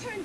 turn